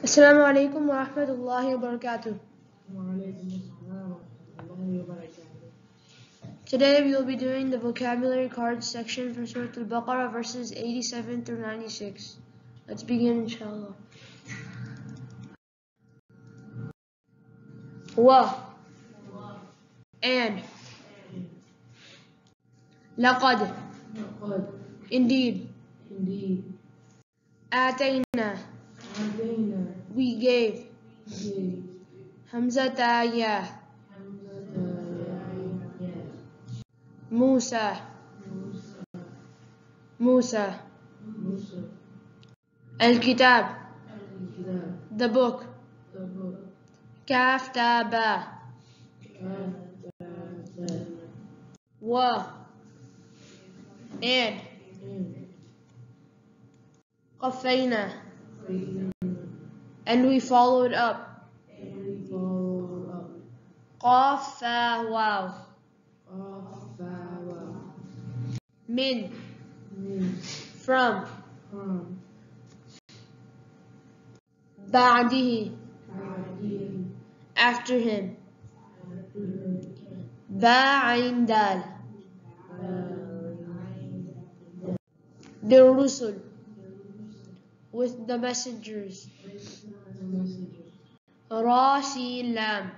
السلام عليكم ورحمة الله وبركاته. وعليكم السلام ورحمة الله وبركاته. Today we will be doing the vocabulary cards section for Surah Al-Baqarah verses 87 through 96. Let's begin inshallah. Wa and laqad لقد indeed indeed atayna آتينا we gave. Hamza Taya. Musa. Musa. El Al Kitab. The book. The book. Kaftaba. Wa. And. Qafaina. and we followed up and we follow up qaf fa wow of our min means from from ba'dihi Ba'dih after him after ba'in dal Ba'dih بالرسل with the messengers. The messengers ra sin lam.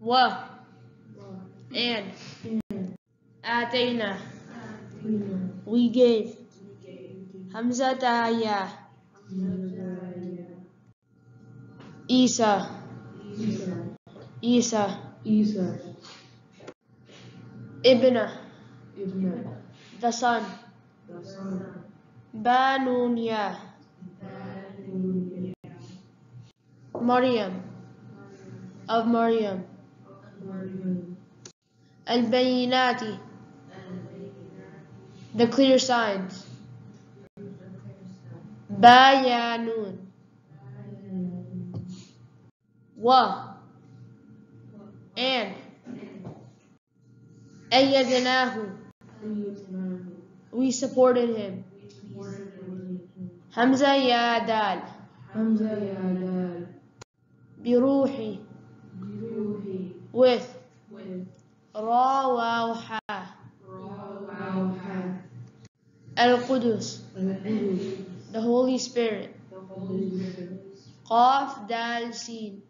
Wa. And. Atayna we gave. Hamzata ya isa. Isa. Isa. Ibna. Ibn the son the son banun ya maryam. Of Maryam. Al-bayinati the clear signs. Bayanun. Wa. And. Ayyadnahu we supported him. Hamza ya dal Hamza ya dal with. With. Ra wa ha al-qudus. Al-qudus the holy spirit. The Holy Spirit. Qaf dal sin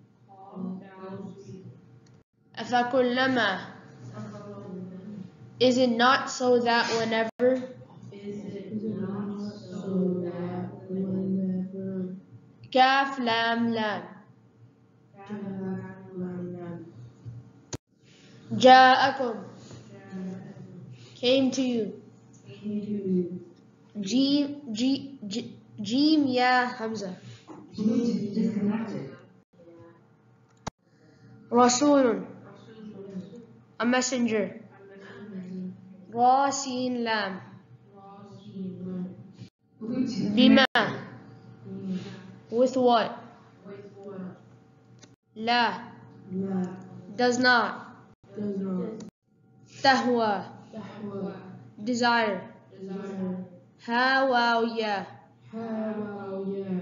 afakullama is it not so that whenever kaf lam lam ja'akum came to you G, Jim ya Hamza. Rasulun, a messenger. Ra sin lam. Bima, with what? La, La does not. does not Tahwa, tahwa desire. desire Ha wow ya. hawaya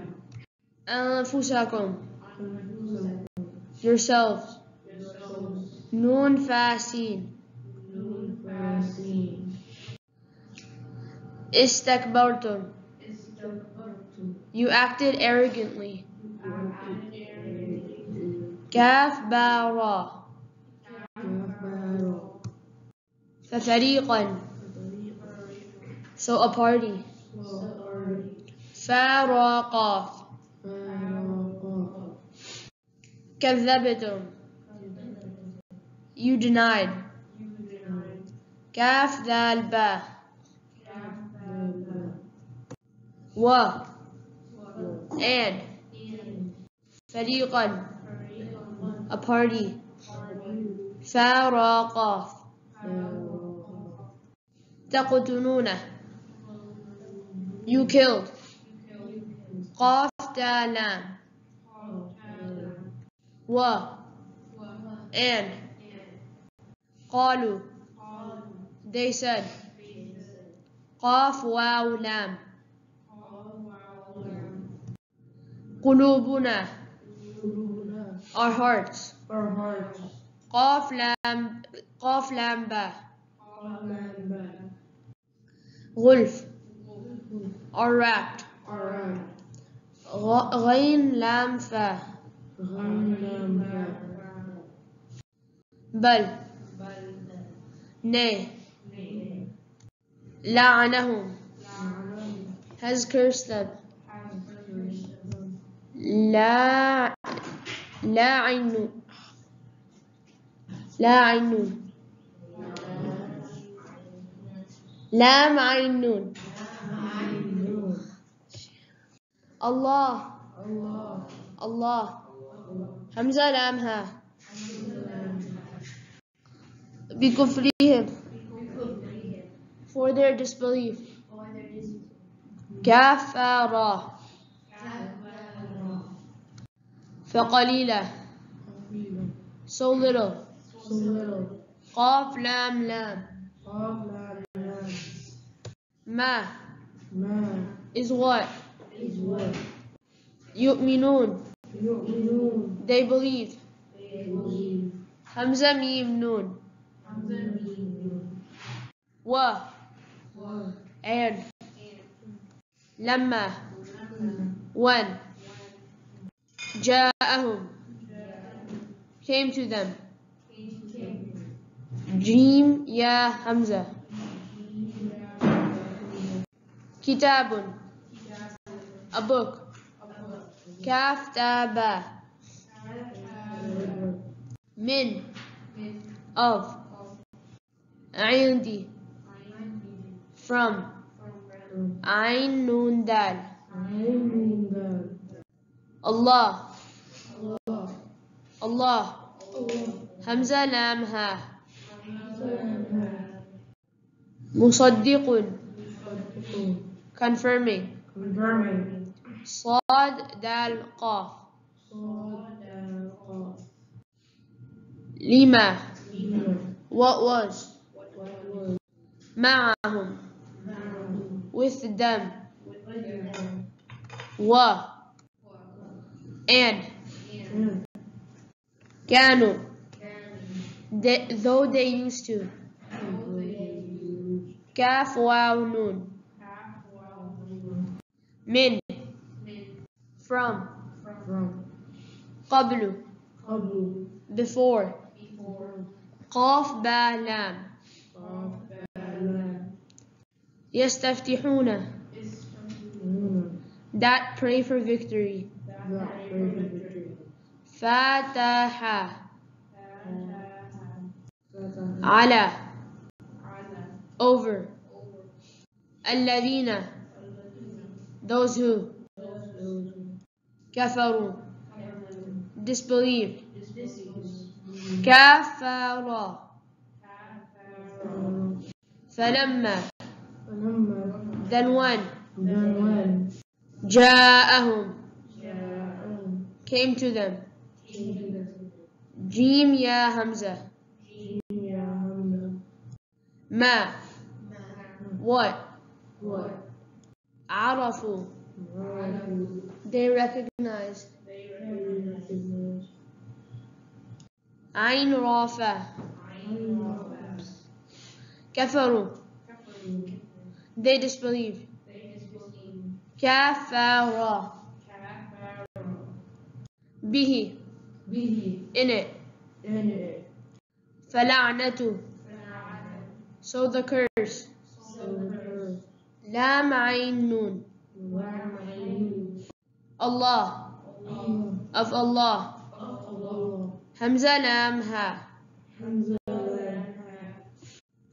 Anfusakum, anfusakum yourselves. yourselves Nun fasin. nun fasin Istakbartum, istakbartum you acted arrogantly. arrogantly Kaf ba ra. kafara ففريقا so a party sorry فا قاف faraqa كذبتم you denied كاف ذال با. و. and. فريقا. A party. فا قاف تقتلونه. You killed. قاف تا لام و. and. قالوا. They said, Qaf waw lam. Qulubuna. Our hearts. Our hearts. Qaf lam. Qaf lam ba. Gulf. Are wrapped. Ghain lam fa. Bal. Nay. لعنهم. Has cursed them. لا لا عين لا عين لام عين الله. الله. همزة لام ها بكفرهم. for their disbelief كفر فقليلا قليلا so little so little قاف لام لام قبل ما ما is what is what يؤمنون يؤمنون they believe they believe همزة ميم نون و what And لما when جاءهم came to them. جيم يا همزة كتاب. A book. كاف تابا من. Of. عندي. from عين نون دال عين دال الله الله الله همزة لام ها مصدق confirming confirming صاد دال قاف صاد قاف لما لما what was what was معهم معهم with them with و and them كانوا they, though they used to كاف واو نون من from from قبل قبل before قاف با لام يستفتحون هنا that pray for victory that victory فتح فتح على over الذين those who كفروا disbelieved كفر فلما فلما then when then when جاءهم جاءهم came to them جيم يا همزة يا همزة ما what what عرفوا عرفوا they recognized عين رافع كفروا they disbelieved كفر به به in it in it فلعنته so the curse لام عين نون الله of Allah همزة لام ها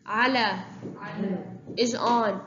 على is on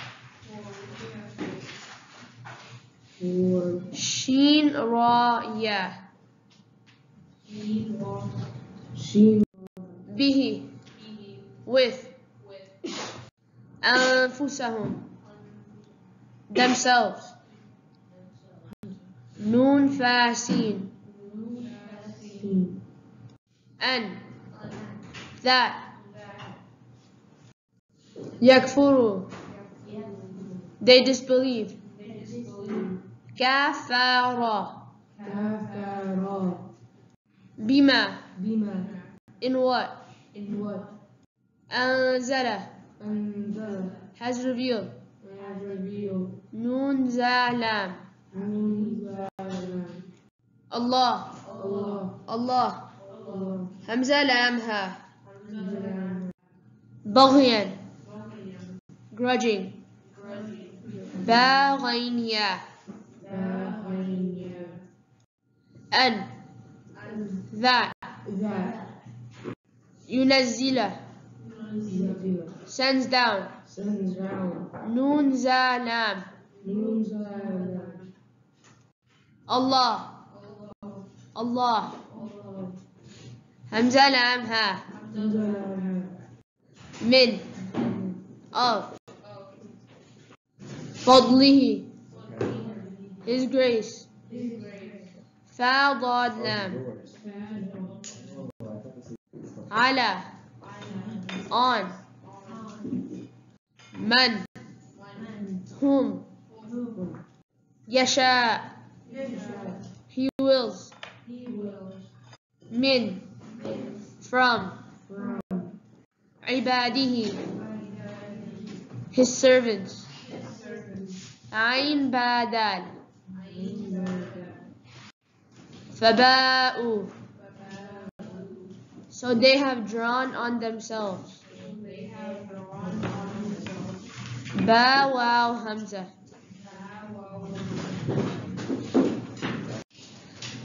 Sheen Ra yeah. Sheen Bihi. With. Anfusahum. Themselves. Noon Fasin. And that. Yakfuru. They disbelieve. كفر Kafara. بما Bima. in what In what? أنزل Anzala. has revealed Has revealed. نون زعلام Munzalam. الله. الله Allah. همزة لامها. بغيا grudging باغيا أن that That. ينزل Zabila. sends down Sends down. نون زعلام Munzalam. الله الله Allah. همزة لامها Zalam. من of فضله his grace فضاد لام على on من whom يشاء he wills من from عباده his servants عين بادال فباءوا so they have drawn on themselves با واو همزة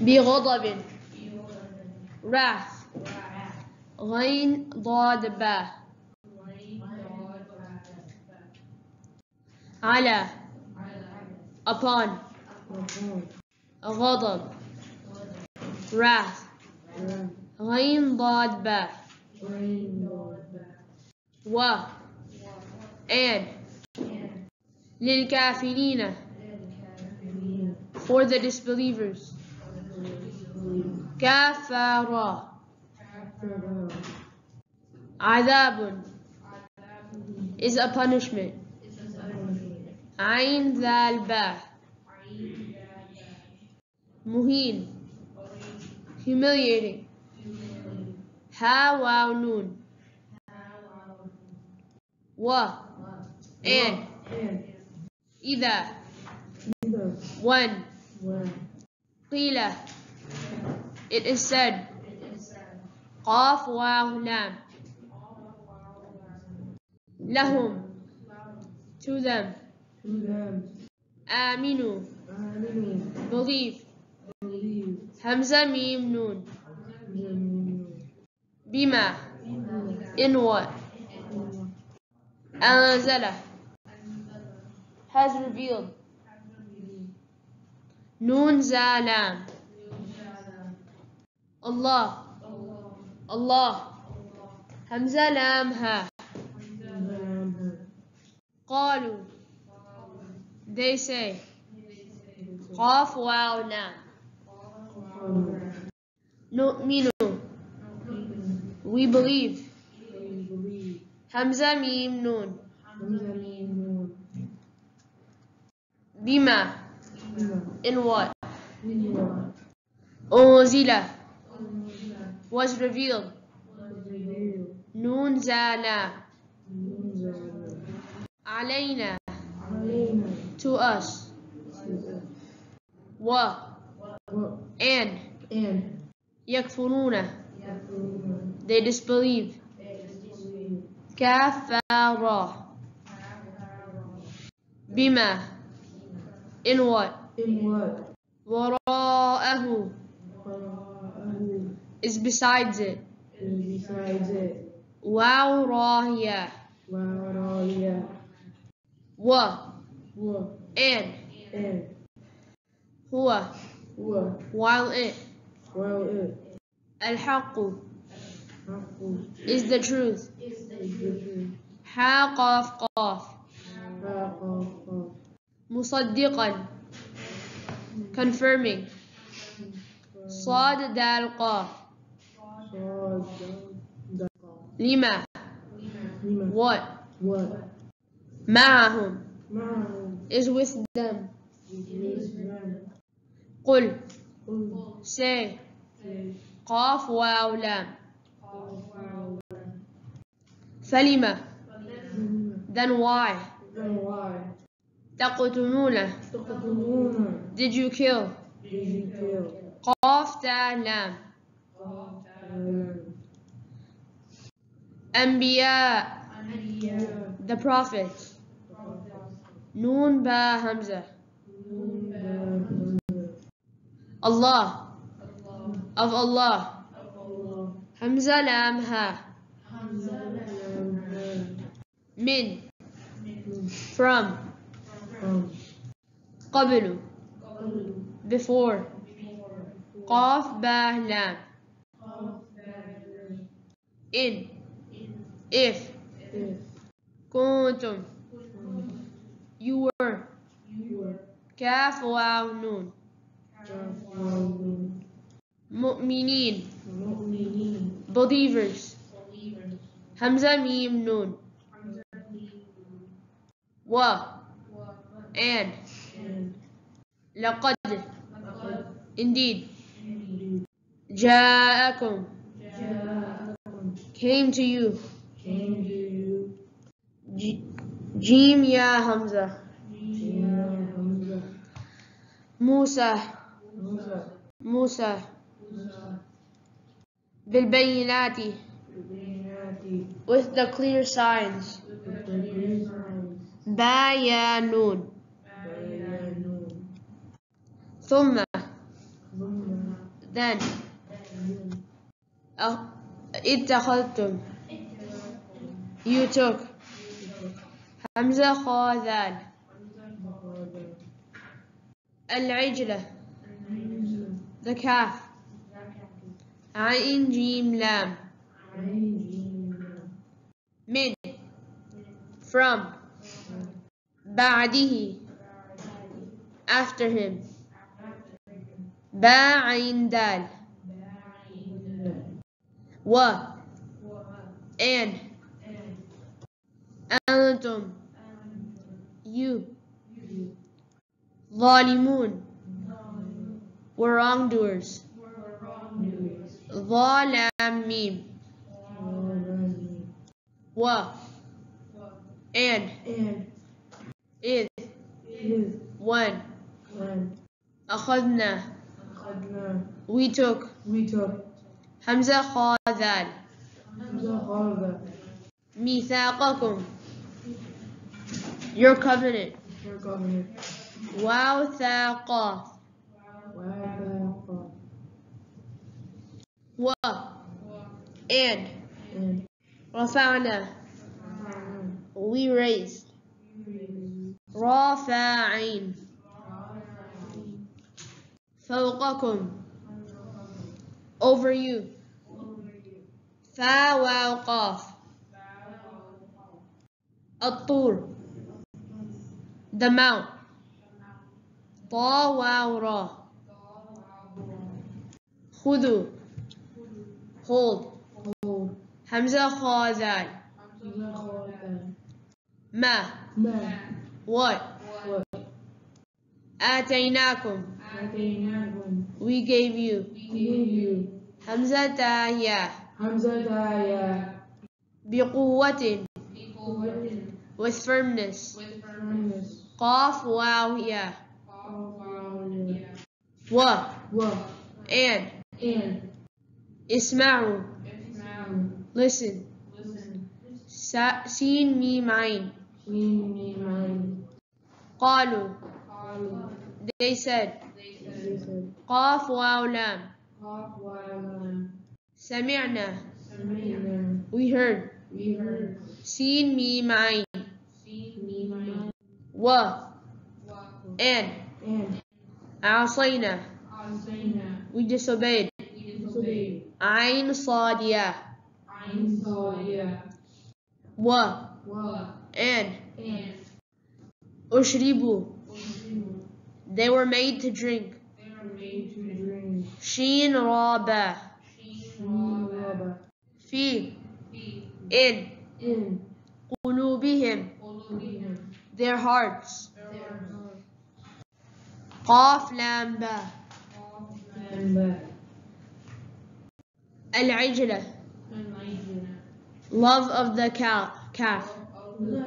بغضب wrath غين ضاد با على upon غضب wrath غين ضاد با و and للكافرين for the disbelievers كفر عذاب is a punishment عين ذا الباء مهين humiliating. Ha noon. Wa. And. Ida. One. Qila. It is said Qaf wa lam. Lahum. To them. Aminu. Believe همزة ميم نون. بما. in what أنزل. Has revealed. نون زالام الله. الله. همزة لام ها. قالوا. They say. قاف واو لام. No, Mino. We believe. Hamza Mim Nun. Bima. In what? Onzila. Was revealed. Nun Zana. Alaina. To us. Wa. And. And. يكفرون they disbelieve كفر بما in what in what وراءه قرأه is besides it is besides it وراهية ورايا و و and and هو و while it Well, it. Al-haqqu is the truth. Ha qaf qaf. Musaddiqan confirming. Sad dal qaf. Lima. What? What? Ma'ahum. Is with them. Qul. Say. قاف واو لام فلما then why then why تقتلونه تقتلون did you kill did you kill قاف تا لام أنبياء the prophets نون با همزة الله of Allah. Hamza lam ha. Min. From. Qablu. Before. Qaf ba lam. In. If. Kuntum. You were. Kaf wa noon. Mu'minin. Believers. Hamza Mim Noon. Wa. And. Laqad. Indeed. Ja'akum. Came to you. Came Ya Hamza. Jim ya Hamza. Musa. Musa. Musa. بالبينات. with the clear signs. والتدبير بيان بيان ثم then اتخذتم you took. همزة خاذان. العجلة. The calf. عين جيم لام من from بعده after him با عين دال و and أنتم you ظالمون were wrongdoers ميم و and and إذ is when أخذنا أخذنا we took we took همزة خاذال the ميثاقكم your covenant your covenant واو ثا و and and رفعنا we raised رافعين فوقكم over you فا واو قاف الطور the mount طا واو را خذوا hold hold همزة خاذال زخرفا ما ما what what آتيناكم آتيناكم we gave you gave you همزة يا همزة يا بقوة قوة with firmness firmness قاف واو يا قوة و و and and اسمعوا listen listen سا- سين ميم عين سين ميم عين قالوا قالوا they said they said قاف واو لام قاف وعلام سمعنا سمعنا we heard we heard سين ميم عين سين ميم عين و and and عصينا عصينا we disobeyed we obey. عين صاد يا Ain Sadia. و Wa. and And. أشربوا Ushibu. they were made to drink They are made to drink. شين رابا Raba. في Fi. in In. قلوبهم Olubihim. their hearts Their heart. قاف لام با And back. العجلة And Nigeria. love of the cow calf The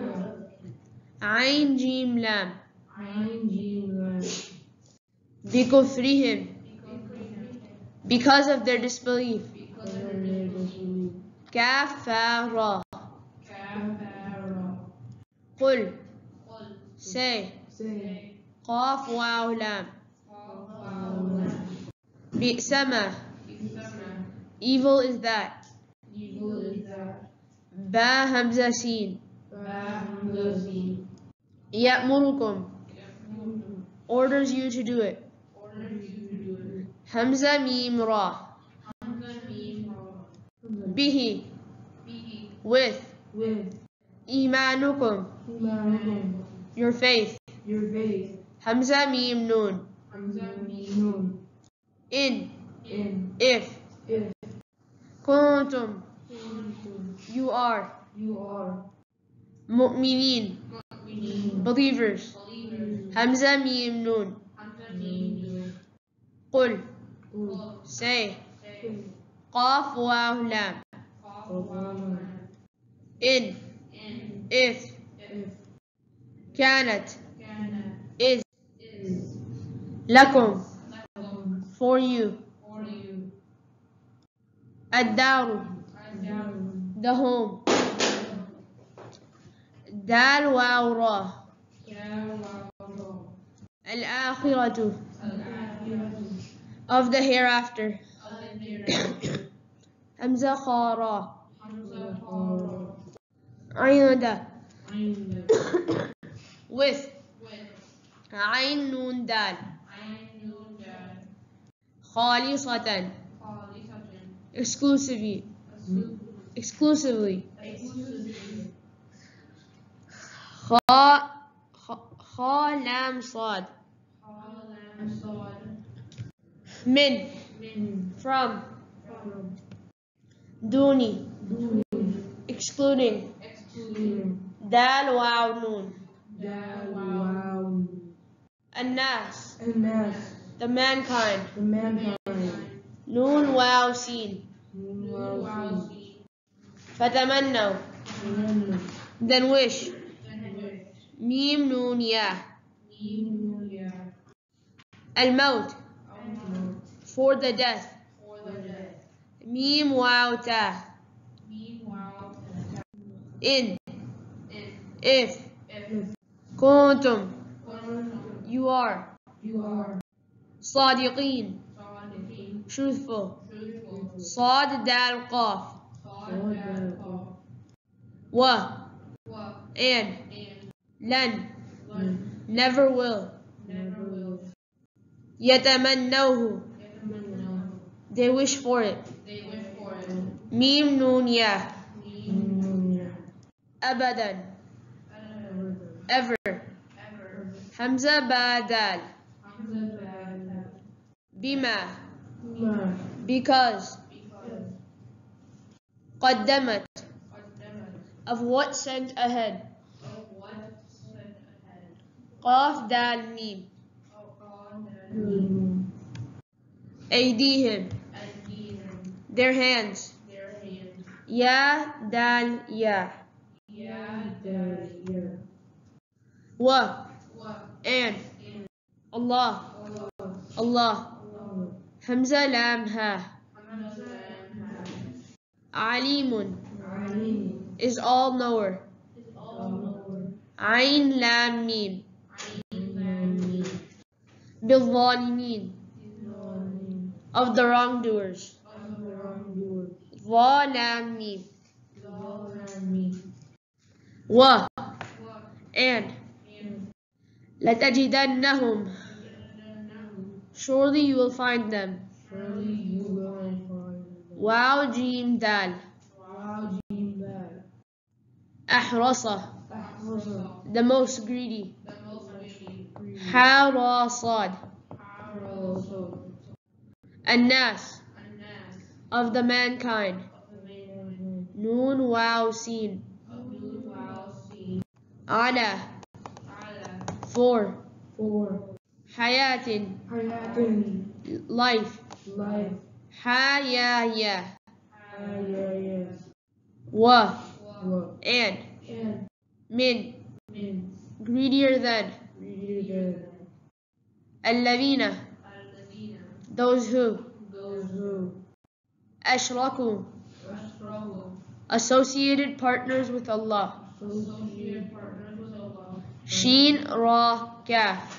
عين جيم لام Ain Jim Lam. بكفرهم because of their disbelief Because of their disbelief. كفر Kafara. قل say Say. قاف واو لام Kafara. بئس ما Isama. Evil is that. Evil is that. Ba Hamza Seen. Ba Hamza Seen. Ya'murukum. Orders you to do it. Hamza Mim Ra. Hamza Mim Ra. Bihi. Bihi. With. With. Imanukum. Imanukum. Your faith. Your faith. Hamza Mim Noon. Hamza Mim Noon. In. In. If. Kuntum. You are. You are. مؤمنين Believers. Hamza Mim Noon قل Say. قاف واو لام In. if. كانت is. لكم for you. الدار the home دال Yawaru. الآخرة of the hereafter. همزة خارا. عند with. عين نون دال. خالصة. exclusively Asu. exclusively Exclusively. خا خ- خا لام صاد Qalam Sad. من Min. from From. دوني Duni. excluding Excluding. دال واو نون Dawaw. الناس الناس the mankind the mankind نون واو سين. فتمنوا. then wish. ميم نون يا. الموت. for the death. ميم واو تا. in if. كنتم. you are. صادقين. truthful. truthful. Sad dal qaf. Wa. Wa. And. and. Len. Len. Never will. Yet will. Yatamannahu. They wish for it. They wish for it. Mim noon ya. Abadan. Ever. Hamza badal. Hamza badal. Bima. because Because. قدمت Qaddamat. of what sent ahead Of what sent ahead. قاف دال ميم Of God and أيديهم Aydihim. their hands Their hands. يا دال يا Ya. Dariya. و Wa. and And. الله Allah. الله Allah. همزة لام ها Hamza Lam. عليم Alim. is all knower Allah. عين لام ميم Alim. بالظالمين Zalim. of the wrongdoers Of the wrongdoers. ظا لام ميم Zalami. و Wa. and And. لتجدنهم Yadanahu. surely you will find them Surely you will find واو جيم دال واو جيم دال أحرص أحرص the most greedy the most greedy حار صاد حرص الناس الناس of the mankind of the mankind نون واو سين أبدو وعوصي على على for for Hayatin. Hayatin. Life. Life. Hayaya. Hayaya. Wa. Wa. And. And. Min. Min. Greedier than. Greedier than. Those who. Those who. Ashraku. Ashraku. Associated partners with Allah. Associated partners with Allah. Sheen Ra Kaf.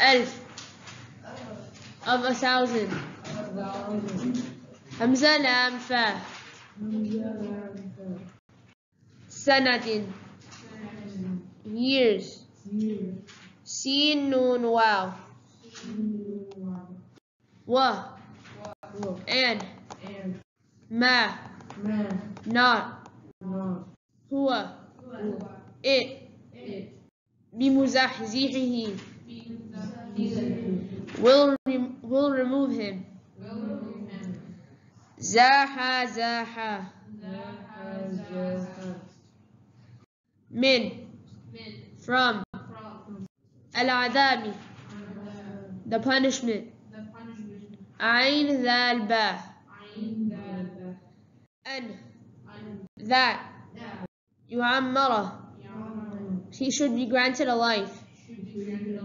ألف of a thousand همزة لام فا سنة years سين نون واو و and ما not هو it بمزحزحه will rem will remove him. Will remove him. Zaha zaha. Zaha zaha. Min. Min. From. Al adami. The punishment. The punishment. Ain dhal ba. Ain ba. An. That. He should be granted a life. Should be granted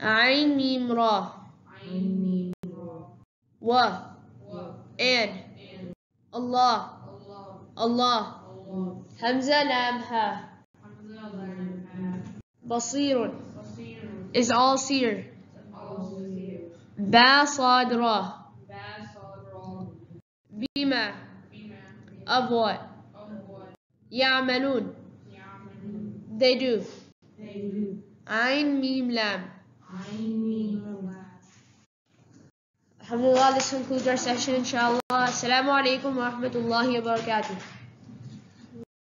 عين ميم را و. إن. الله. الله. همزة لامها بصير. is all seer با صاد را بما. of what? يعملون. they do. عين ميم لام. Alhamdulillah, this concludes our session, inshallah. Assalamu alaikum wa rahmatullahi wa barakatuh.